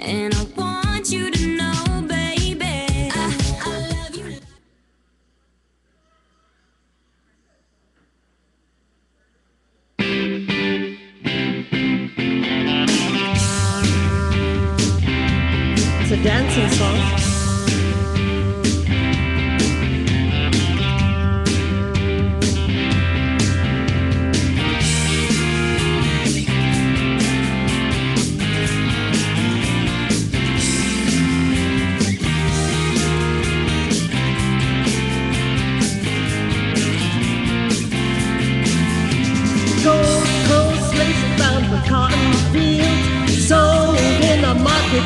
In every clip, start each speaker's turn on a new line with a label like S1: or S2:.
S1: And I want you to know, baby, I, I love you.
S2: It's a dancing song.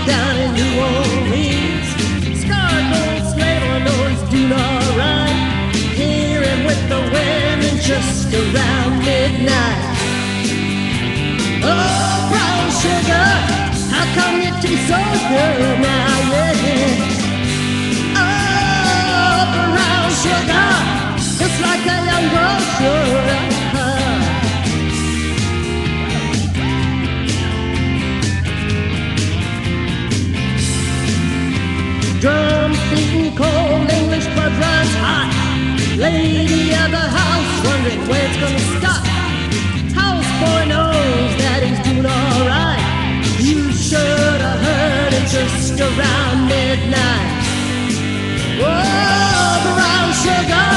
S2: Down in New Orleans. Here and with the women just around midnight. Oh, brown sugar, how come you taste so good now? Yeah. Lady of the house wondering where it's gonna stop. Houseboy knows that he's doing alright. You should have heard it just around midnight. Whoa, brown sugar,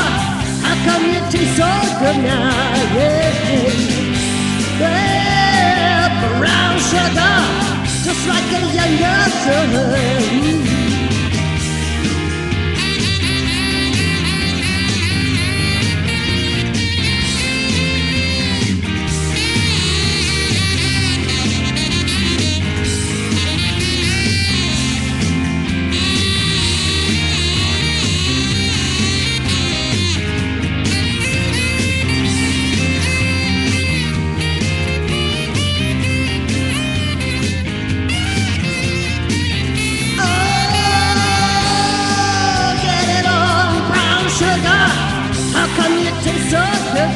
S2: how come you taste so good now? Yeah, yeah, brown sugar, just like a young girl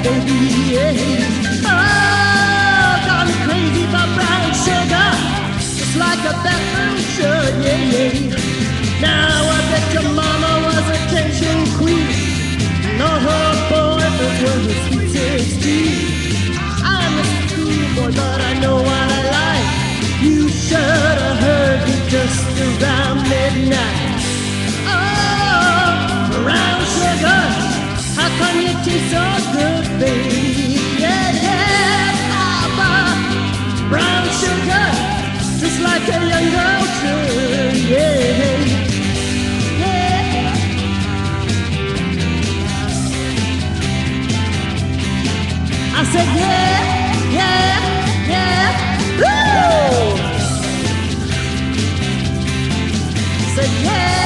S2: baby? Oh, gone crazy for brown sugar. Just like a yeah. Now I bet your mama was queen. Her sweet 16. I'm a schoolboy, but I know what I like. You should have heard me just around midnight. Oh, brown sugar, how come you taste so good? Yeah, yeah. Brown sugar, just like a young girl should, yeah. Yeah. I said, yeah, yeah, yeah, woo! said, yeah,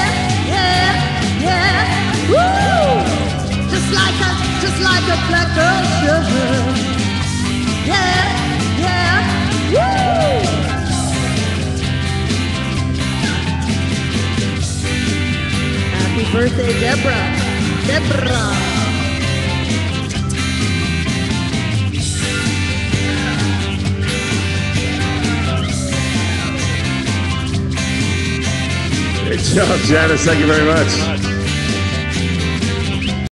S2: Happy birthday, Deborah. Deborah.
S3: Great job, Janice. Thank you very much.